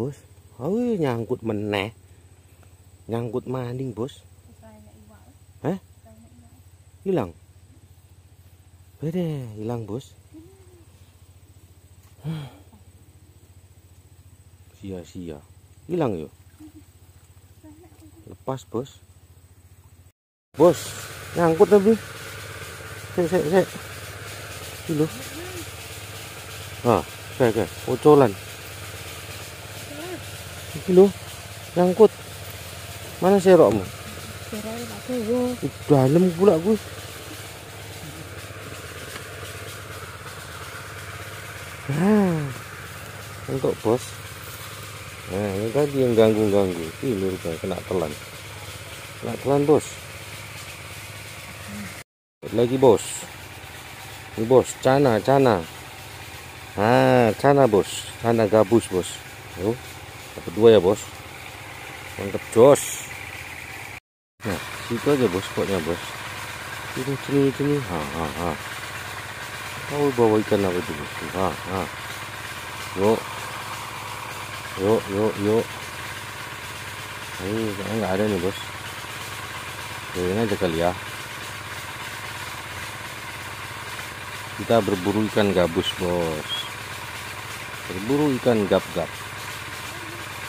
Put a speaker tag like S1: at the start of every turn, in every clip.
S1: Bos. Oh, nyangkut meneh. Nyangkut maning, Bos. Hah? Hilang. Bede, hilang, Bos. Sia-sia. Hilang yuk. Lepas, Bos. Bos, nyangkut tapi. Sek, sek, sek. Dulu. Ah, kayak kayak Ocolan. Iki lho, nyangkut. Mana serokmu? Dalam pula gue. Nah, untuk bos. Nah, ini tadi yang ganggu-ganggu. Ih, lu kena telan. Kena telan, bos. Lagi, bos. Ini, bos. Cana, cana. Ah, cana, bos. Cana gabus, bos. Oh, dapat dua ya, bos. Mantap, jos. Nah, situ aja, bos. Pokoknya, bos. Ini, sini, sini. Ha, ha, ha. Kau bawa ikan apa itu, bos? Ha, ha. Yuk. Yuk, yuk, yuk. Ini kayaknya nggak ada nih, bos. Biarin aja kali ya. Kita berburu ikan gabus, bos. Berburu ikan gap-gap.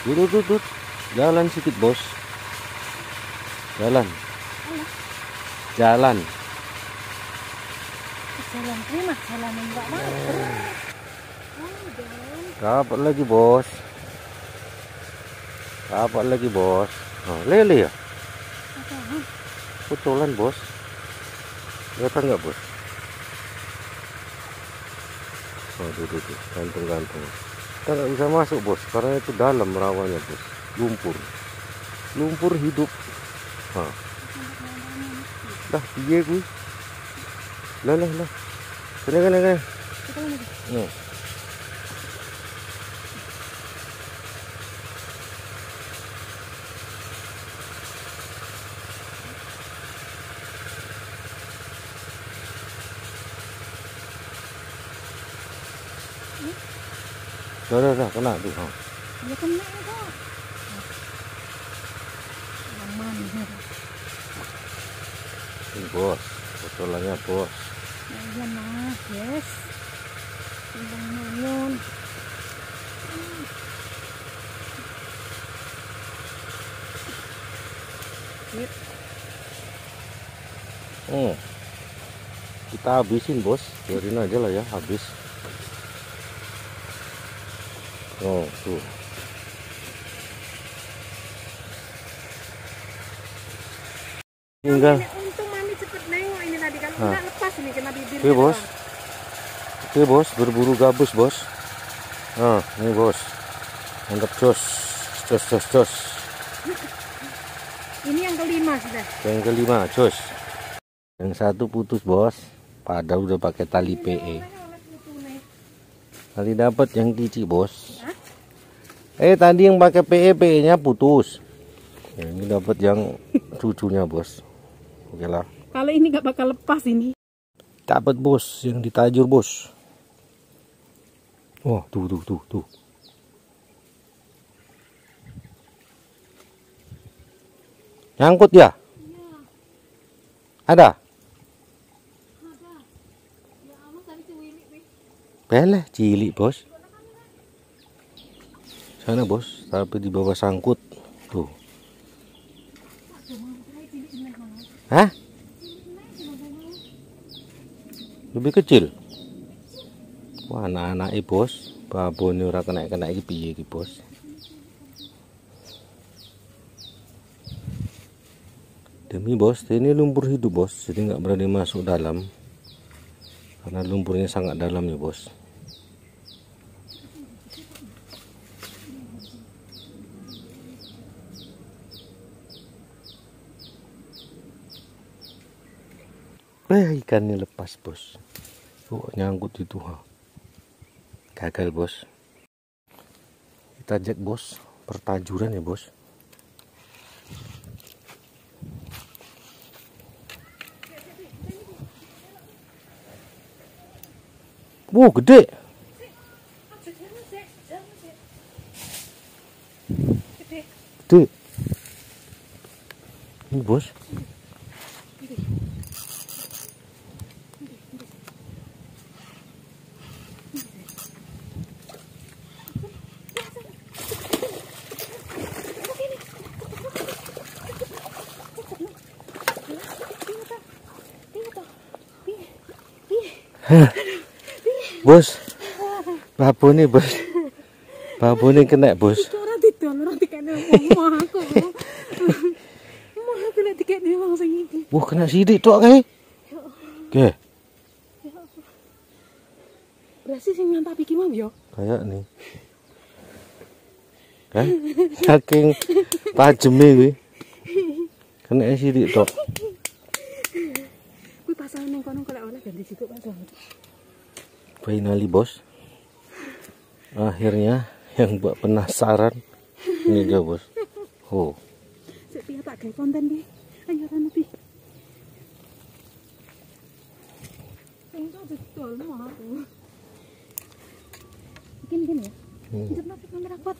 S1: Duduk, duduk. Jalan sedikit, bos. Jalan. Jalan.
S2: Jalan terima, jalan enggak mau.
S1: Dapat lagi, bos. Dapat lagi, bos. Oh, lele ya? Putulan, bos. Kelihatan nggak, bos? Oh, tuh. Gantung-gantung. Kita nggak bisa masuk, bos. Karena itu dalam rawanya, bos. Lumpur. Lumpur hidup. Hah. Dah, piye gue. Lah, lah, lah. Kena, kena, kena. Nih. Kena tuh.
S2: Ya kena?
S1: Ini, bos. Putulannya, bos.
S2: Ya mas, yes. Yun.
S1: Hmm. Kita habisin bos, biarin aja lah ya habis. Oh tuh. Tinggal.
S2: Untung mami cepet nengok ini tadi kalau
S1: Hah.
S2: enggak lepas ini kena bibir.
S1: Oke bos. Oke bos, berburu gabus bos. Nah, ini bos. Mantap jos. Jos, jos, jos.
S2: Ini yang kelima sudah.
S1: Yang kelima, jos. Yang satu putus bos. Padahal udah pakai tali PE. Tadi dapat yang kici bos.
S2: Hah?
S1: Eh tadi yang pakai PE nya putus. Ya, ini dapat yang cucunya bos. Oke lah.
S2: Kalau ini nggak bakal lepas ini.
S1: Dapat bos yang ditajur bos. Oh tuh tuh tuh tuh. Nyangkut ya? Ada? Peleh cilik bos. Sana bos, tapi di bawah sangkut. Tuh. Hah? Lebih kecil. Wah, anak-anak bos. Babone ora kena-kena iki piye iki, Bos? Demi bos, ini lumpur hidup bos, jadi nggak berani masuk dalam karena lumpurnya sangat dalam ya bos. Eh ikannya lepas bos. Oh, nyangkut itu ha. Gagal bos. Kita cek bos, pertajuran ya bos. Wow gede. gede. Ini bos. Bos. Babu nih bos. Babu nih kena bos.
S2: Didol, dikene aku. Dikene wong sing iki.
S1: Wah kena sidik tok kae. Oke,
S2: Berarti sing nyantap iki mau yo.
S1: kayak nih. Kan saking tajeme kuwi. Kena sidik tok.
S2: Ning kono oleh ganti pasal.
S1: Finally bos. Akhirnya yang buat penasaran ini dia bos. Oh,
S2: Sik piye tak gawe konten iki. Ayo kan pi. Sing kok didol mau aku. Gini gini ya.
S1: hmm.
S2: Kamera kuat.